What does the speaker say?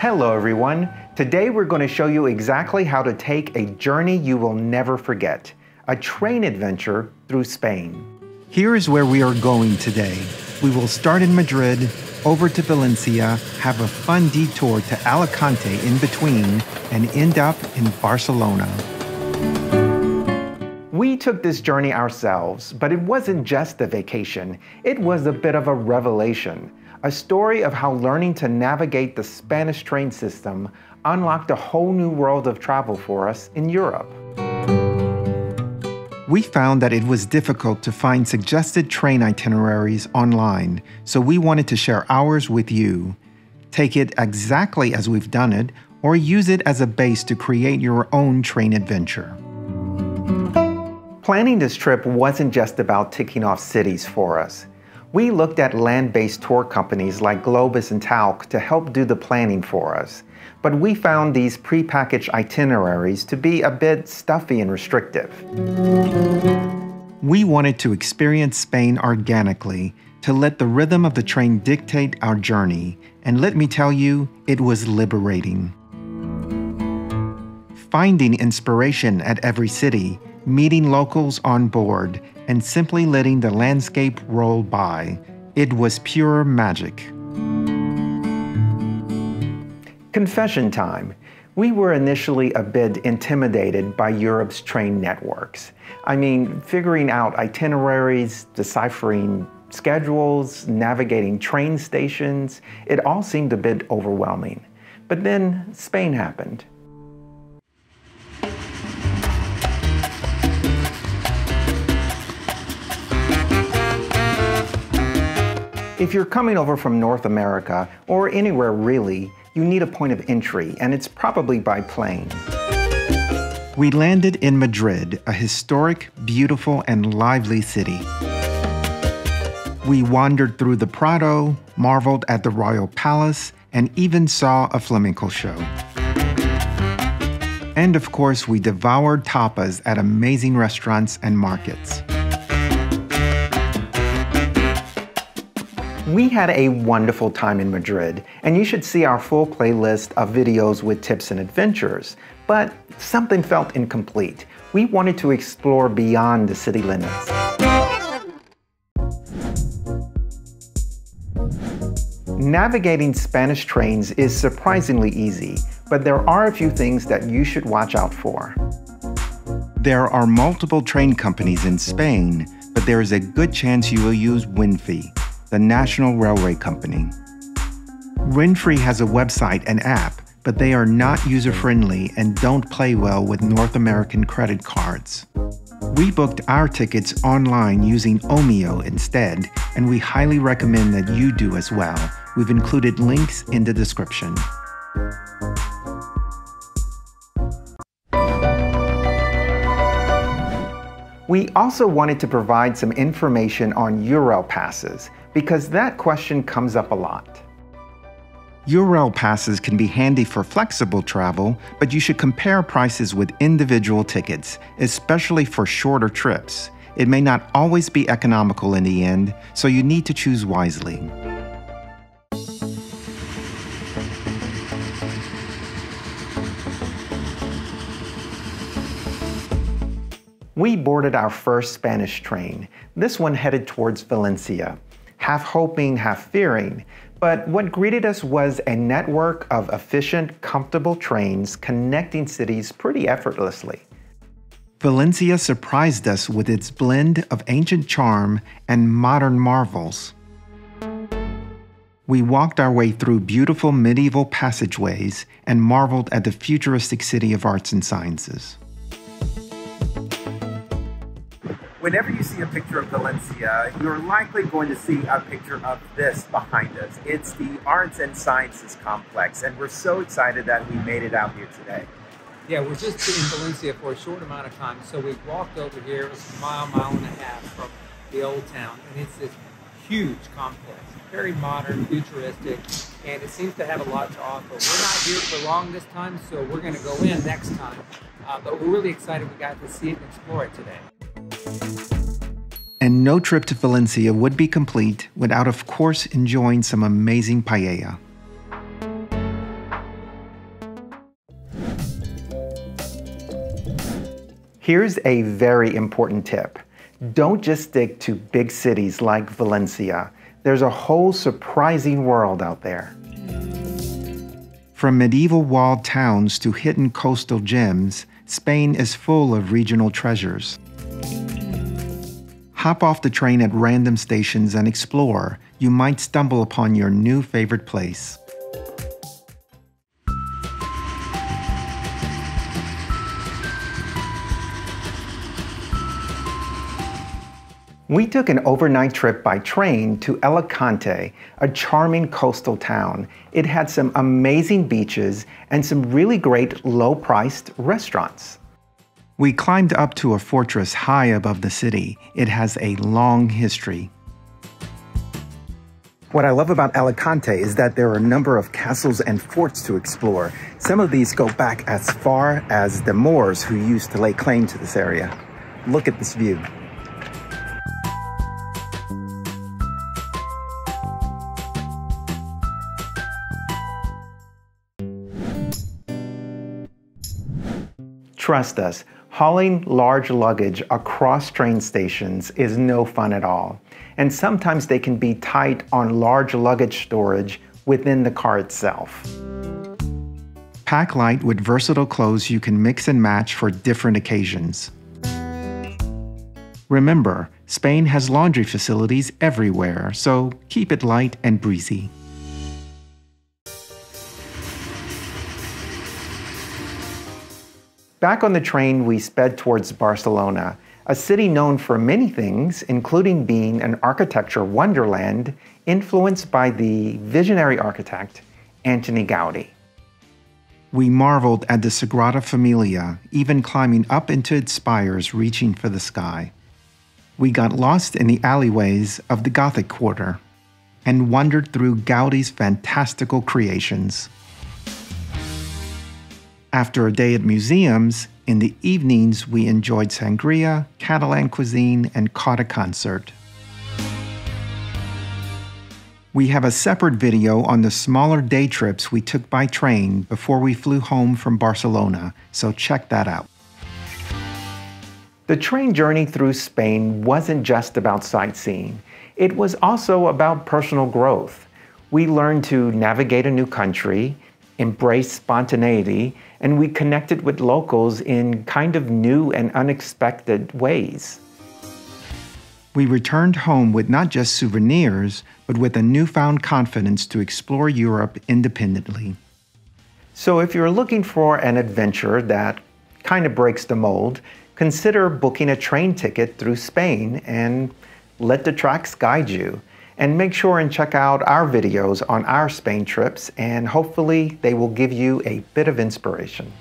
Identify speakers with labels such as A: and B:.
A: Hello everyone. Today we're going to show you exactly how to take a journey you will never forget, a train adventure through Spain. Here is where we are going today. We will start in Madrid, over to Valencia, have a fun detour to Alicante in between, and end up in Barcelona. We took this journey ourselves, but it wasn't just a vacation, it was a bit of a revelation. A story of how learning to navigate the Spanish train system unlocked a whole new world of travel for us in Europe. We found that it was difficult to find suggested train itineraries online, so we wanted to share ours with you. Take it exactly as we've done it, or use it as a base to create your own train adventure. Planning this trip wasn't just about ticking off cities for us. We looked at land-based tour companies like Globus and Tauck to help do the planning for us, but we found these prepackaged itineraries to be a bit stuffy and restrictive. We wanted to experience Spain organically, to let the rhythm of the train dictate our journey, and let me tell you, it was liberating. Finding inspiration at every city, meeting locals on board, and simply letting the landscape roll by. It was pure magic. Confession time. We were initially a bit intimidated by Europe's train networks. I mean, figuring out itineraries, deciphering schedules, navigating train stations, it all seemed a bit overwhelming. But then Spain happened. If you're coming over from North America, or anywhere really, you need a point of entry, and it's probably by plane. We landed in Madrid, a historic, beautiful, and lively city. We wandered through the Prado, marveled at the Royal Palace, and even saw a flamenco show. And of course, we devoured tapas at amazing restaurants and markets. We had a wonderful time in Madrid, and you should see our full playlist of videos with tips and adventures. But something felt incomplete. We wanted to explore beyond the city limits. Navigating Spanish trains is surprisingly easy, but there are a few things that you should watch out for. There are multiple train companies in Spain, but there is a good chance you will use Renfe, the National Railway Company. Renfe has a website and app, but they are not user friendly and don't play well with North American credit cards. We booked our tickets online using Omio instead, and we highly recommend that you do as well. We've included links in the description. We also wanted to provide some information on Eurail passes, because that question comes up a lot. Eurail passes can be handy for flexible travel, but you should compare prices with individual tickets, especially for shorter trips. It may not always be economical in the end, so you need to choose wisely. We boarded our first Spanish train. This one headed towards Valencia half hoping, half fearing. But what greeted us was a network of efficient, comfortable trains connecting cities pretty effortlessly. Valencia surprised us with its blend of ancient charm and modern marvels. We walked our way through beautiful medieval passageways and marveled at the futuristic city of arts and sciences. Whenever you see a picture of Valencia, you're likely going to see a picture of this behind us. It's the Arts and Sciences Complex, and we're so excited that we made it out here today.
B: Yeah, we're just in Valencia for a short amount of time, so we walked over here. It's a mile, mile and a half from the old town, and it's this huge complex, very modern, futuristic, and it seems to have a lot to offer. We're not here for long this time, so we're going to go in next time. Uh, but we're really excited we got to see it and explore it today
A: and no trip to Valencia would be complete without, of course, enjoying some amazing paella. Here's a very important tip. Don't just stick to big cities like Valencia. There's a whole surprising world out there. From medieval walled towns to hidden coastal gems, Spain is full of regional treasures. Hop off the train at random stations and explore. You might stumble upon your new favorite place. We took an overnight trip by train to Alicante, a charming coastal town. It had some amazing beaches and some really great low priced restaurants. We climbed up to a fortress high above the city. It has a long history. What I love about Alicante is that there are a number of castles and forts to explore. Some of these go back as far as the Moors who used to lay claim to this area. Look at this view. Trust us, hauling large luggage across train stations is no fun at all. And sometimes they can be tight on large luggage storage within the car itself. Pack light with versatile clothes you can mix and match for different occasions. Remember, Spain has laundry facilities everywhere, so keep it light and breezy. Back on the train, we sped towards Barcelona, a city known for many things, including being an architecture wonderland influenced by the visionary architect Antoni Gaudi. We marveled at the Sagrada Familia, even climbing up into its spires, reaching for the sky. We got lost in the alleyways of the Gothic Quarter and wandered through Gaudi's fantastical creations. After a day at museums, in the evenings we enjoyed sangria, Catalan cuisine, and caught a concert. We have a separate video on the smaller day trips we took by train before we flew home from Barcelona, so check that out. The train journey through Spain wasn't just about sightseeing, it was also about personal growth. We learned to navigate a new country, embrace spontaneity, and we connected with locals in kind of new and unexpected ways. We returned home with not just souvenirs, but with a newfound confidence to explore Europe independently. So, if you're looking for an adventure that kind of breaks the mold, consider booking a train ticket through Spain and let the tracks guide you. And make sure and check out our videos on our Spain trips, and hopefully they will give you a bit of inspiration.